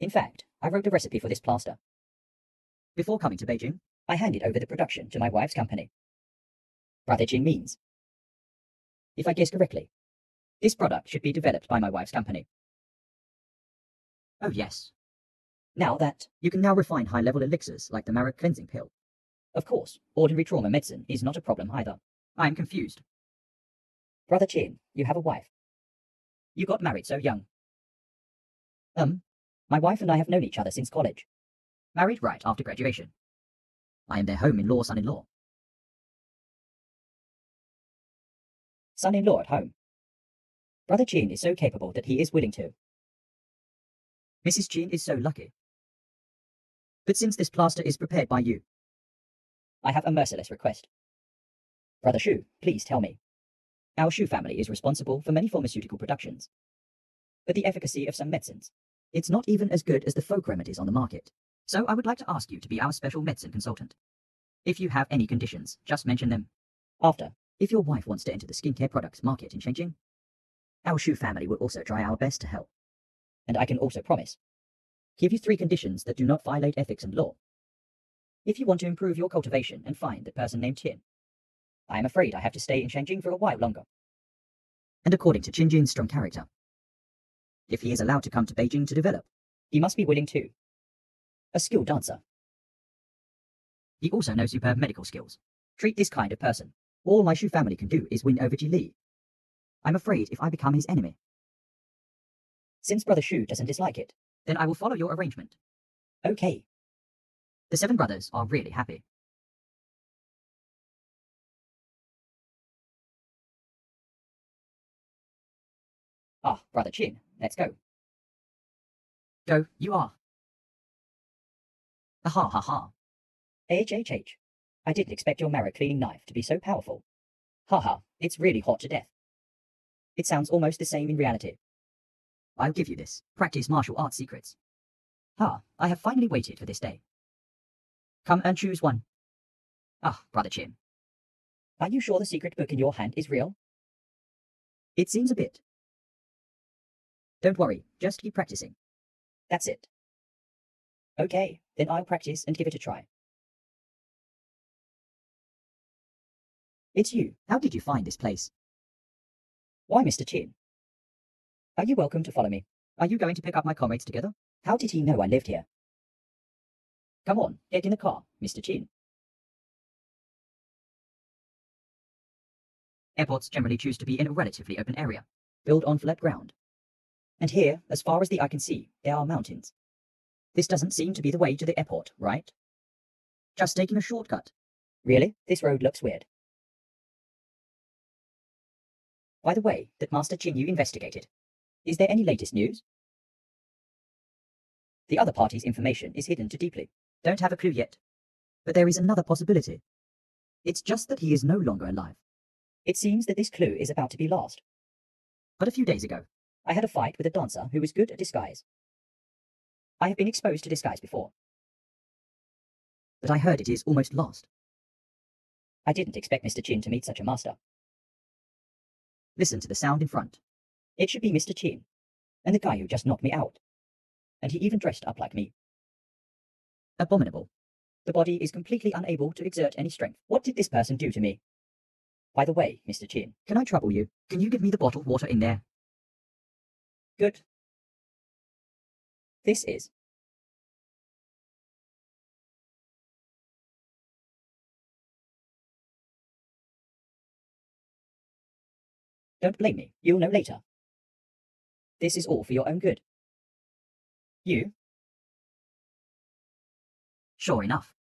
In fact, I wrote a recipe for this plaster. Before coming to Beijing, I handed over the production to my wife's company. Brother Chin means. If I guess correctly, this product should be developed by my wife's company. Oh yes. Now that you can now refine high-level elixirs like the marrow cleansing pill. Of course, ordinary trauma medicine is not a problem either. I am confused. Brother Chin, you have a wife. You got married so young. Um, my wife and I have known each other since college. Married right after graduation. I am their home-in-law son-in-law. Son-in-law at home. Brother Chin is so capable that he is willing to. Mrs. Chin is so lucky. But since this plaster is prepared by you, I have a merciless request. Brother Shu, please tell me. Our Shu family is responsible for many pharmaceutical productions. But the efficacy of some medicines, it's not even as good as the folk remedies on the market. So I would like to ask you to be our special medicine consultant. If you have any conditions, just mention them. After, if your wife wants to enter the skincare products market in Shengjing, our Shu family will also try our best to help. And I can also promise, give you three conditions that do not violate ethics and law. If you want to improve your cultivation and find the person named Qin, I am afraid I have to stay in Shengjing for a while longer. And according to Qin strong character, if he is allowed to come to Beijing to develop, he must be willing to. A skilled dancer. He also knows superb medical skills. Treat this kind of person. All my Shu family can do is win over Ji Li. I'm afraid if I become his enemy. Since Brother Shu doesn't dislike it, then I will follow your arrangement. Okay. The seven brothers are really happy. Ah, Brother Chin, let's go. Go, you are. Ha ha ha. H H H. I didn't expect your marrow cleaning knife to be so powerful. Ha ha, it's really hot to death. It sounds almost the same in reality. I'll give you this. Practice martial arts secrets. Ah, I have finally waited for this day. Come and choose one. Ah, Brother Chin. Are you sure the secret book in your hand is real? It seems a bit. Don't worry, just keep practicing. That's it. Okay, then I'll practice and give it a try. It's you. How did you find this place? Why, Mr. Chin? Are you welcome to follow me? Are you going to pick up my comrades together? How did he know I lived here? Come on, get in the car, Mr. Chin. Airports generally choose to be in a relatively open area, built on flat ground. And here, as far as the eye can see, there are mountains. This doesn't seem to be the way to the airport, right? Just taking a shortcut. Really? This road looks weird. By the way, that Master Chin you investigated. Is there any latest news? The other party's information is hidden too deeply. Don't have a clue yet. But there is another possibility. It's just that he is no longer alive. It seems that this clue is about to be lost. But a few days ago, I had a fight with a dancer who was good at disguise. I have been exposed to disguise before. But I heard it is almost lost. I didn't expect Mr. Chin to meet such a master. Listen to the sound in front. It should be Mr. Chin, and the guy who just knocked me out. And he even dressed up like me. Abominable. The body is completely unable to exert any strength. What did this person do to me? By the way, Mr. Chin, can I trouble you? Can you give me the bottled water in there? Good. This is. Don't blame me. You'll know later. This is all for your own good. You? Sure enough.